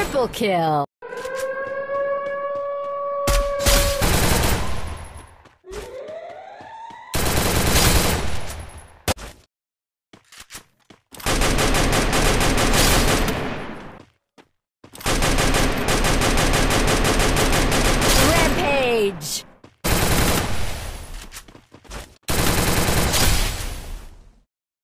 Triple kill.